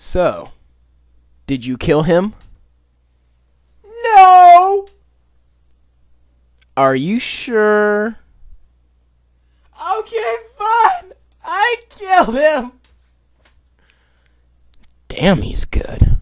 So, did you kill him? No! Are you sure? Okay, fine. I killed him. Damn, he's good.